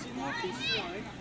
is in our peace sign.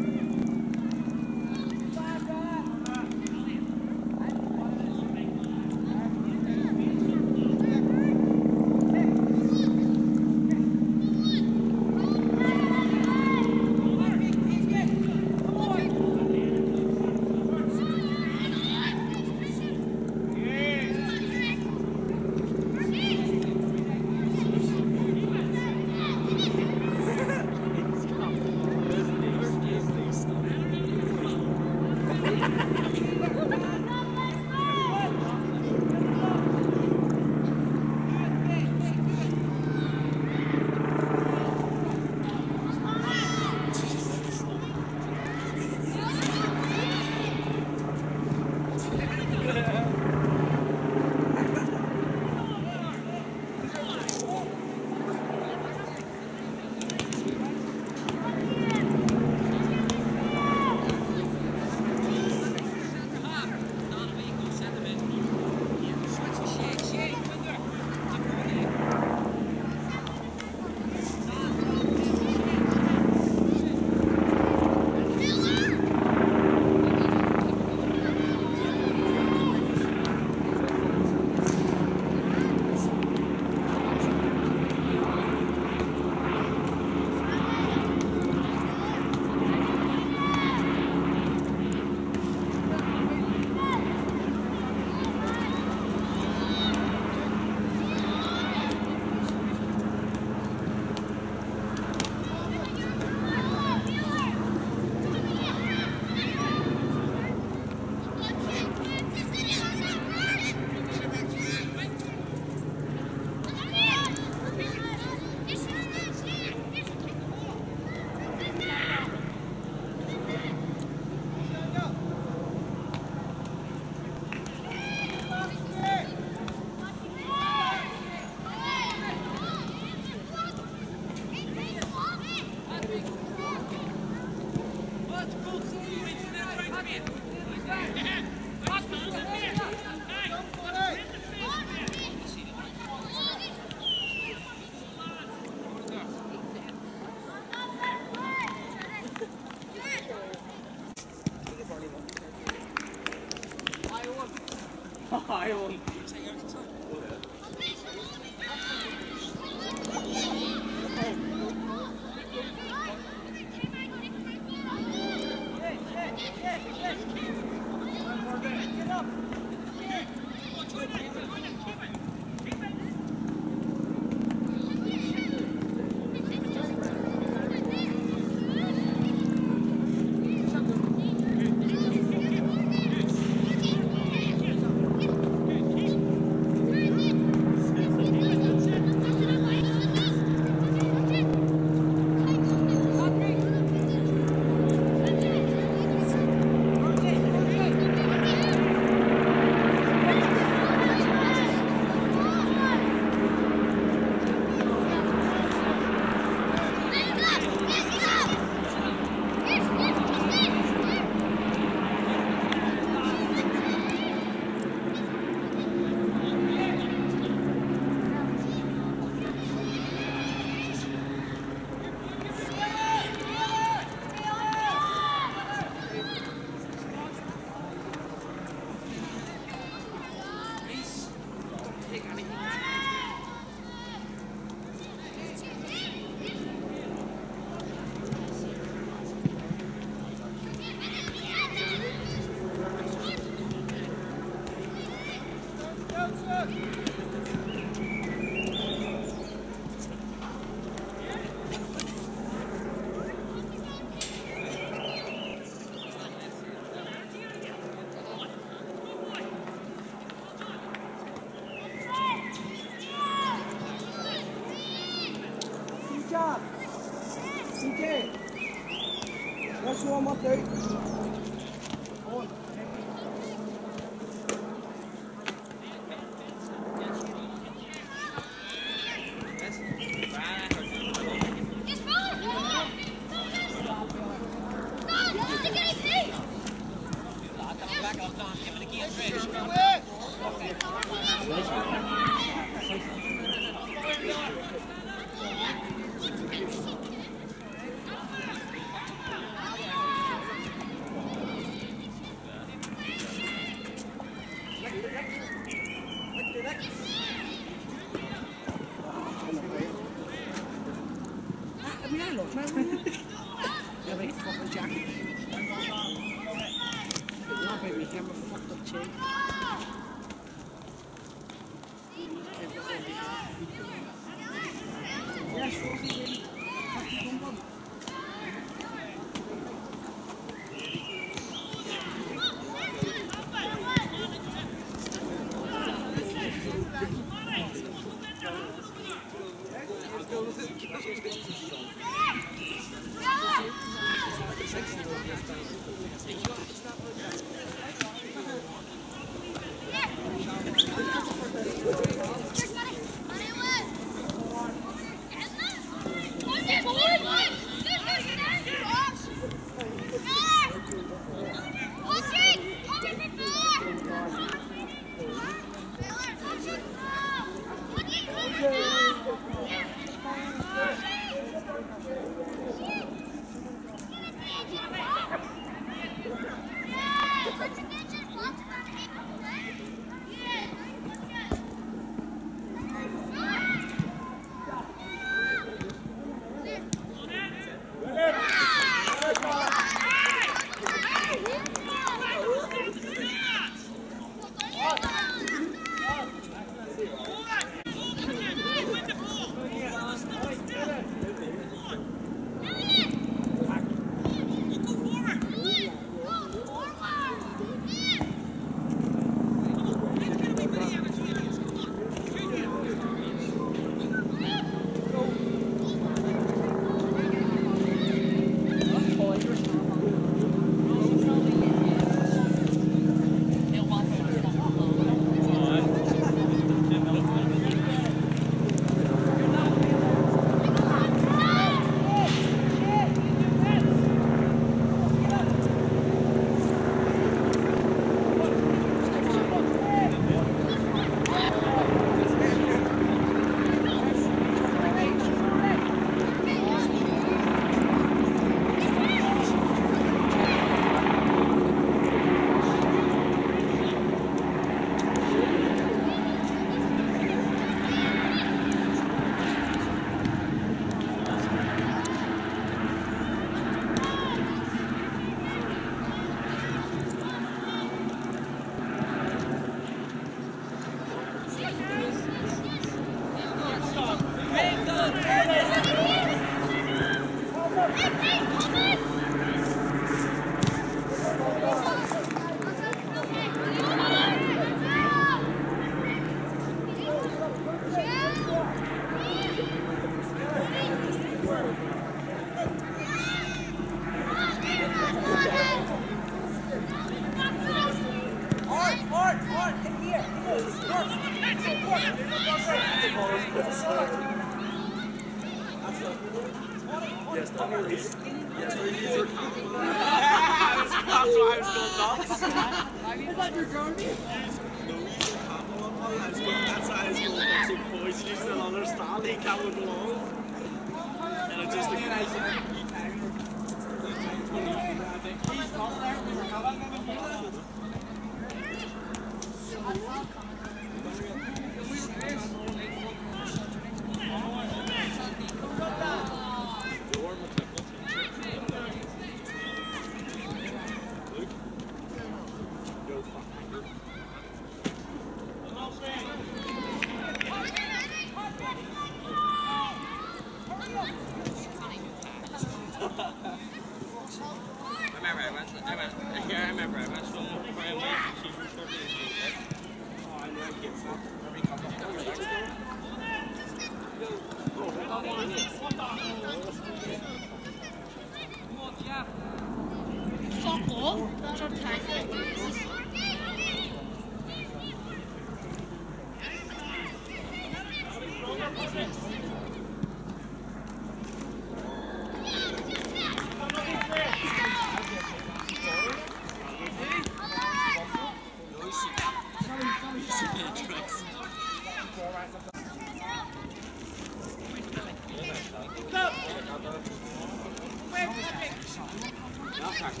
Nachfrage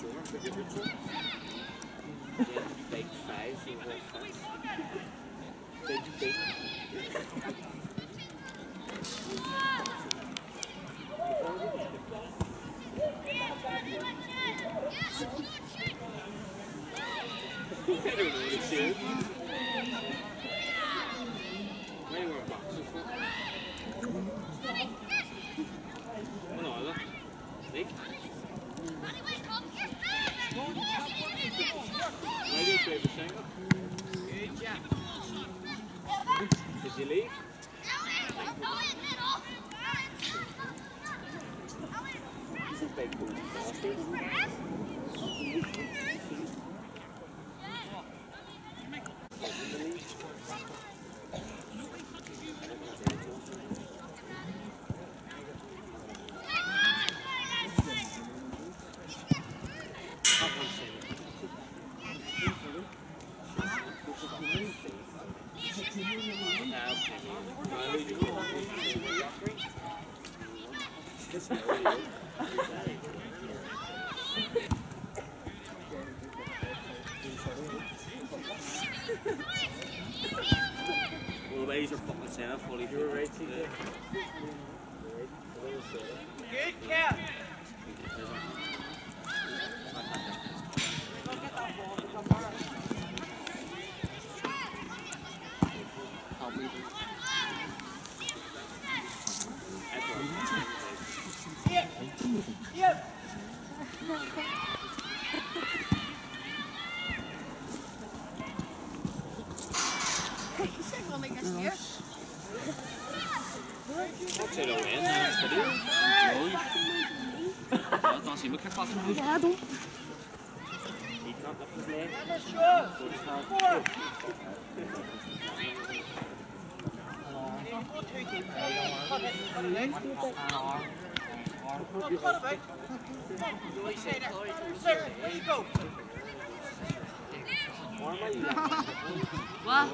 Jongen. Vergeet het zo. Ja, 5, zo week 5. Week 10. I don't know what it's doing. Maybe we're a box die moet ik heb passen. Ja, doe. Ik had dat probleem. Wat?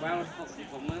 Waarom valt die van me?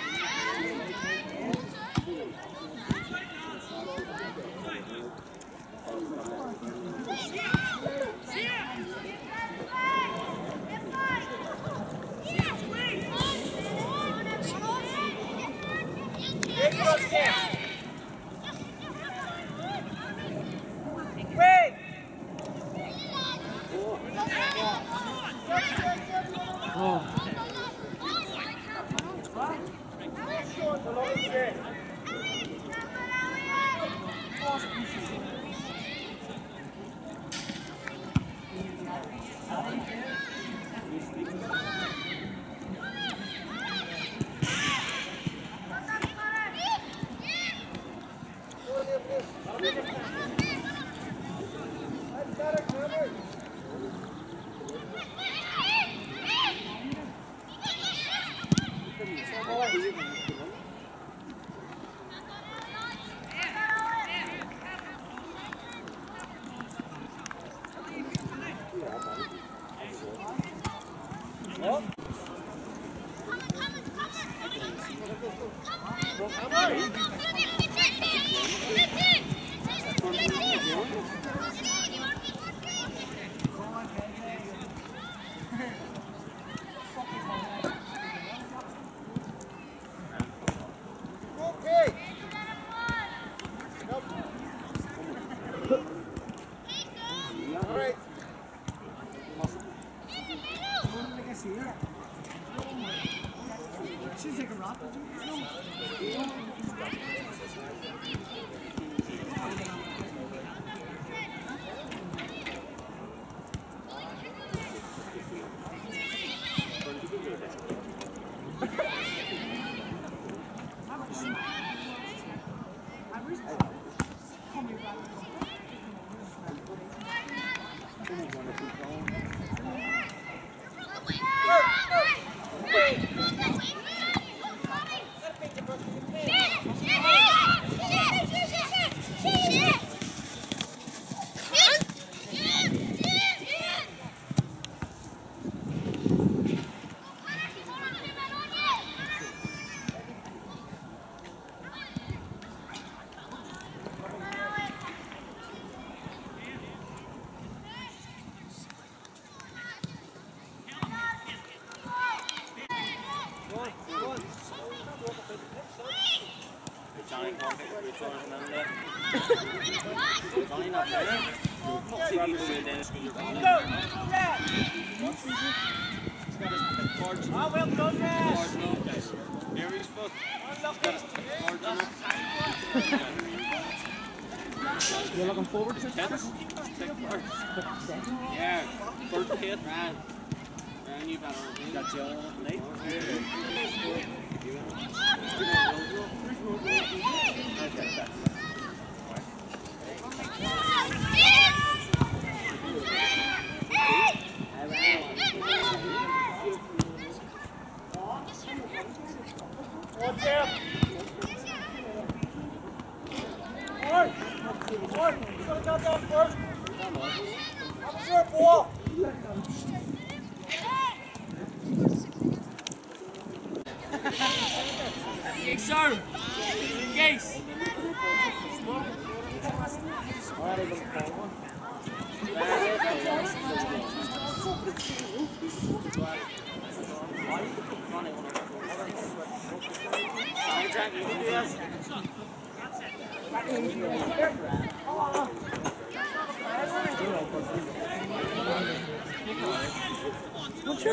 Yeah.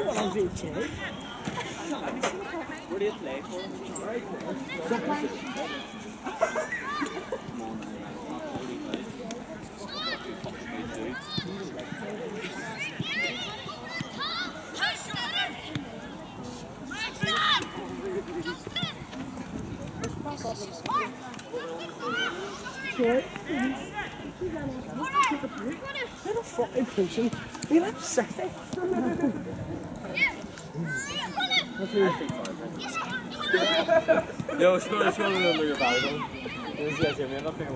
What I'm doing, Jay. Where do you play fucking pushing. You're not sexy. Jo, skål, skål med noget baggrund. Det siger jeg, jeg er meget